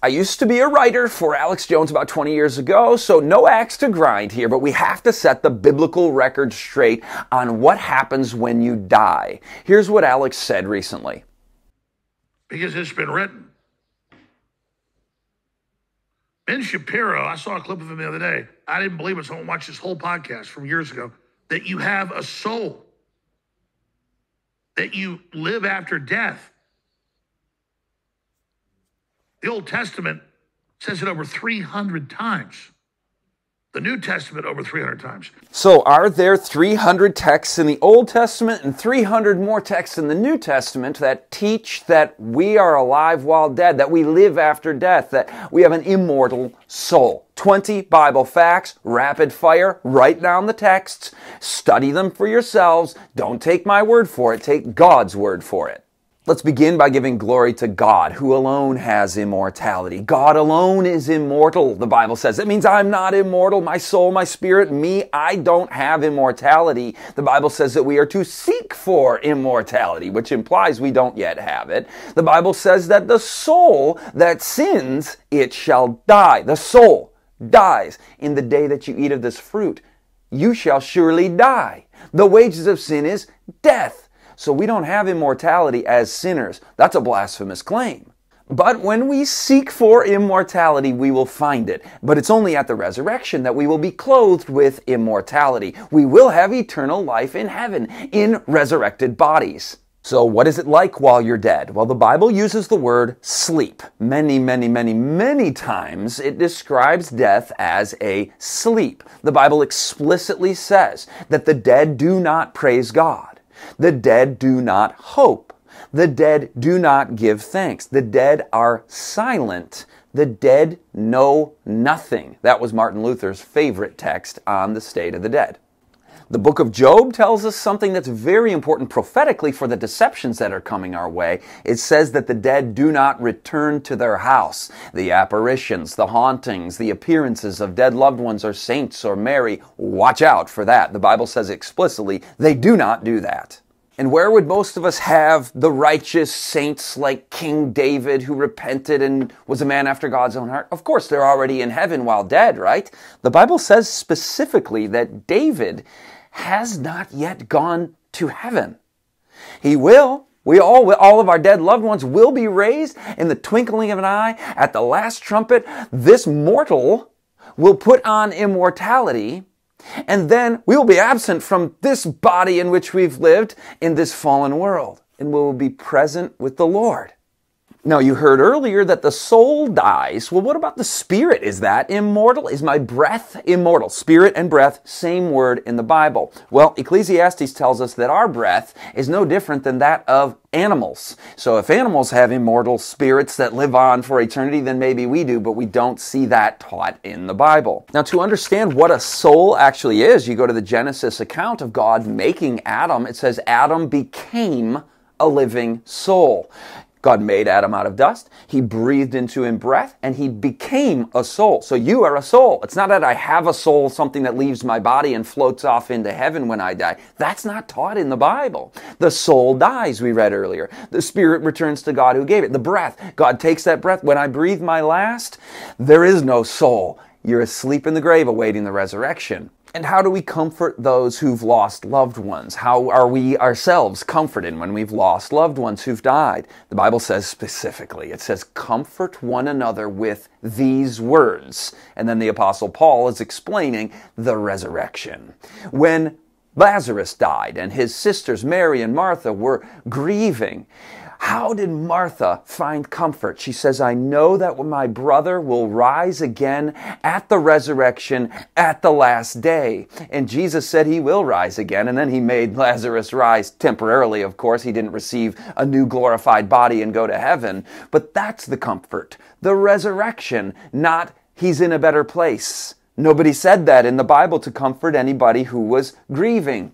I used to be a writer for Alex Jones about 20 years ago, so no axe to grind here, but we have to set the biblical record straight on what happens when you die. Here's what Alex said recently. Because it's been written. Ben Shapiro, I saw a clip of him the other day. I didn't believe it, so I watched this whole podcast from years ago that you have a soul, that you live after death. The Old Testament says it over 300 times. The New Testament over 300 times. So, are there 300 texts in the Old Testament and 300 more texts in the New Testament that teach that we are alive while dead, that we live after death, that we have an immortal soul? 20 Bible facts, rapid fire, write down the texts, study them for yourselves. Don't take my word for it, take God's word for it. Let's begin by giving glory to God, who alone has immortality. God alone is immortal, the Bible says. That means I'm not immortal. My soul, my spirit, me, I don't have immortality. The Bible says that we are to seek for immortality, which implies we don't yet have it. The Bible says that the soul that sins, it shall die. The soul dies in the day that you eat of this fruit. You shall surely die. The wages of sin is death. So we don't have immortality as sinners. That's a blasphemous claim. But when we seek for immortality, we will find it. But it's only at the resurrection that we will be clothed with immortality. We will have eternal life in heaven, in resurrected bodies. So, what is it like while you're dead? Well, the Bible uses the word sleep. Many, many, many, many times it describes death as a sleep. The Bible explicitly says that the dead do not praise God. The dead do not hope. The dead do not give thanks. The dead are silent. The dead know nothing. That was Martin Luther's favorite text on the state of the dead. The book of Job tells us something that's very important prophetically for the deceptions that are coming our way. It says that the dead do not return to their house. The apparitions, the hauntings, the appearances of dead loved ones or saints or Mary, watch out for that. The Bible says explicitly they do not do that. And where would most of us have the righteous saints like King David who repented and was a man after God's own heart? Of course, they're already in heaven while dead, right? The Bible says specifically that David has not yet gone to heaven. He will. We all, all of our dead loved ones will be raised in the twinkling of an eye at the last trumpet. This mortal will put on immortality and then we will be absent from this body in which we've lived in this fallen world, and we will be present with the Lord. Now, you heard earlier that the soul dies. Well, what about the spirit? Is that immortal? Is my breath immortal? Spirit and breath, same word in the Bible. Well, Ecclesiastes tells us that our breath is no different than that of animals. So if animals have immortal spirits that live on for eternity, then maybe we do, but we don't see that taught in the Bible. Now, to understand what a soul actually is, you go to the Genesis account of God making Adam. It says Adam became a living soul. God made Adam out of dust. He breathed into him breath and he became a soul. So you are a soul. It's not that I have a soul, something that leaves my body and floats off into heaven when I die. That's not taught in the Bible. The soul dies, we read earlier. The spirit returns to God who gave it. The breath, God takes that breath. When I breathe my last, there is no soul. You're asleep in the grave awaiting the resurrection. And how do we comfort those who've lost loved ones? How are we ourselves comforted when we've lost loved ones who've died? The Bible says specifically, it says, comfort one another with these words. And then the Apostle Paul is explaining the resurrection. When Lazarus died and his sisters Mary and Martha were grieving, how did Martha find comfort? She says, I know that my brother will rise again at the resurrection at the last day. And Jesus said he will rise again. And then he made Lazarus rise temporarily, of course. He didn't receive a new glorified body and go to heaven. But that's the comfort. The resurrection, not he's in a better place. Nobody said that in the Bible to comfort anybody who was grieving.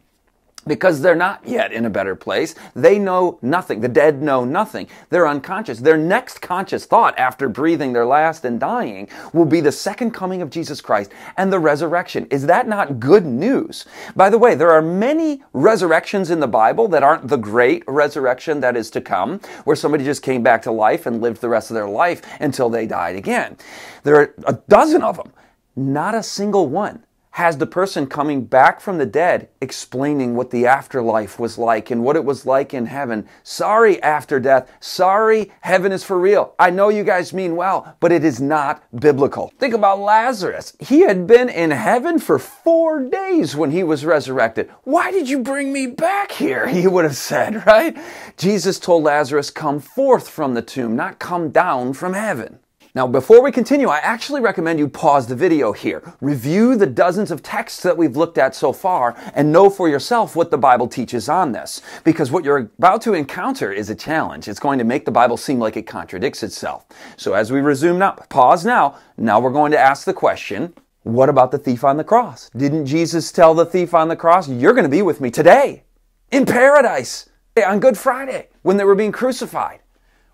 Because they're not yet in a better place. They know nothing. The dead know nothing. They're unconscious. Their next conscious thought after breathing their last and dying will be the second coming of Jesus Christ and the resurrection. Is that not good news? By the way, there are many resurrections in the Bible that aren't the great resurrection that is to come, where somebody just came back to life and lived the rest of their life until they died again. There are a dozen of them. Not a single one has the person coming back from the dead explaining what the afterlife was like and what it was like in heaven. Sorry, after death. Sorry, heaven is for real. I know you guys mean well, but it is not biblical. Think about Lazarus. He had been in heaven for four days when he was resurrected. Why did you bring me back here? He would have said, right? Jesus told Lazarus, Come forth from the tomb, not come down from heaven. Now, before we continue, I actually recommend you pause the video here, review the dozens of texts that we've looked at so far, and know for yourself what the Bible teaches on this. Because what you're about to encounter is a challenge. It's going to make the Bible seem like it contradicts itself. So as we resume now, pause now, now we're going to ask the question, what about the thief on the cross? Didn't Jesus tell the thief on the cross, you're going to be with me today in paradise on Good Friday when they were being crucified?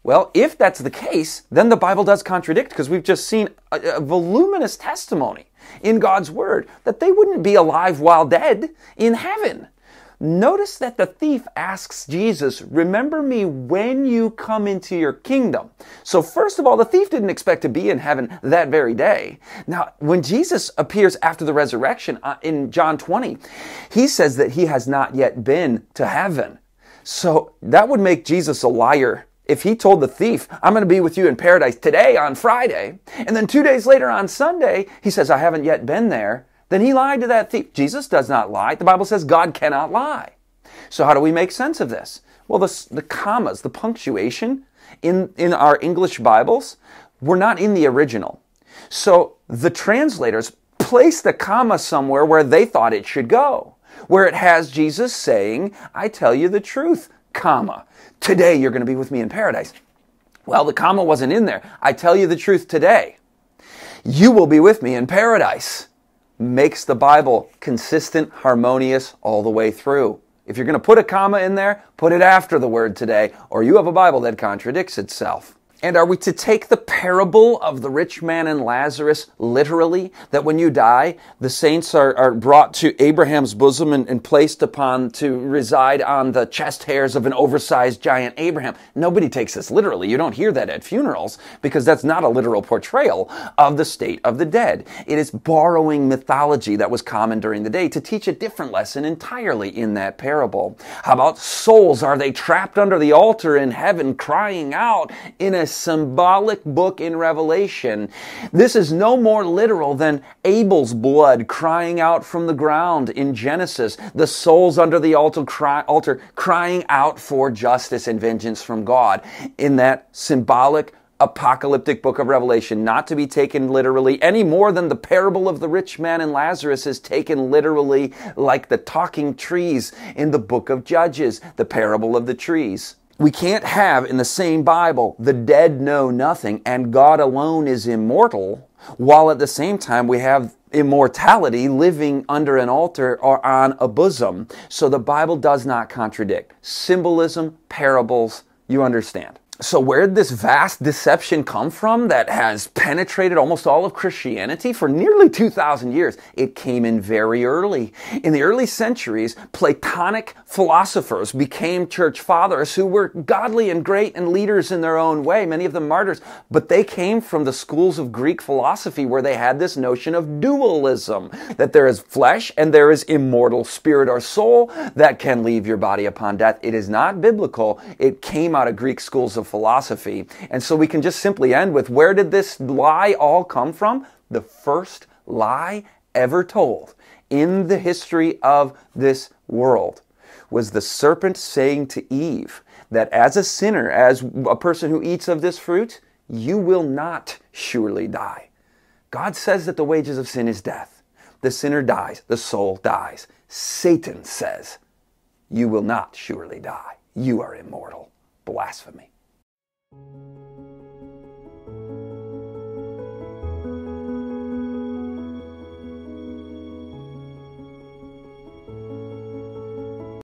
Well, if that's the case, then the Bible does contradict because we've just seen a, a, voluminous testimony in God's Word that they wouldn't be alive while dead in heaven. Notice that the thief asks Jesus, Remember me when you come into your kingdom. So, first of all, the thief didn't expect to be in heaven that very day. Now, when Jesus appears after the resurrection uh, in John 20, he says that he has not yet been to heaven. So, that would make Jesus a liar if he told the thief, I'm going to be with you in paradise today on Friday, and then two days later on Sunday, he says, I haven't yet been there, then he lied to that thief. Jesus does not lie. The Bible says God cannot lie. So how do we make sense of this? Well, the, the commas, the punctuation in, in our English Bibles were not in the original. So the translators placed the comma somewhere where they thought it should go, where it has Jesus saying, I tell you the truth, comma. Today you're going to be with me in paradise. Well, the comma wasn't in there. I tell you the truth today. You will be with me in paradise. Makes the Bible consistent, harmonious all the way through. If you're going to put a comma in there, put it after the word today, or you have a Bible that contradicts itself. And are we to take the parable of the rich man and Lazarus literally? That when you die, the saints are, are brought to Abraham's bosom and, and, placed upon to reside on the chest hairs of an oversized giant Abraham? Nobody takes this literally. You don't hear that at funerals because that's not a literal portrayal of the state of the dead. It is borrowing mythology that was common during the day to teach a different lesson entirely in that parable. How about souls? Are they trapped under the altar in heaven crying out in a symbolic book in Revelation. This is no more literal than Abel's blood crying out from the ground in Genesis, the souls under the altar, cry, altar crying out for justice and vengeance from God in that symbolic apocalyptic book of Revelation, not to be taken literally any more than the parable of the rich man and Lazarus is taken literally like the talking trees in the book of Judges, the parable of the trees. We can't have in the same Bible the dead know nothing and God alone is immortal, while at the same time we have immortality living under an altar or on a bosom. So the Bible does not contradict. Symbolism, parables, you understand. So, where did this vast deception come from that has penetrated almost all of Christianity for nearly 2,000 years? It came in very early. In the early centuries, Platonic philosophers became church fathers who were godly and great and leaders in their own way, many of them martyrs, but they came from the schools of Greek philosophy where they had this notion of dualism that there is flesh and there is immortal spirit or soul that can leave your body upon death. It is not biblical. It came out of Greek schools of philosophy. And so we can just simply end with where did this lie all come from? The first lie ever told in the history of this world was the serpent saying to Eve that as a sinner, as a person who eats of this fruit, you will not surely die. God says that the wages of sin is death. The sinner dies, the soul dies. Satan says, You will not surely die. You are immortal. Blasphemy. Thank you.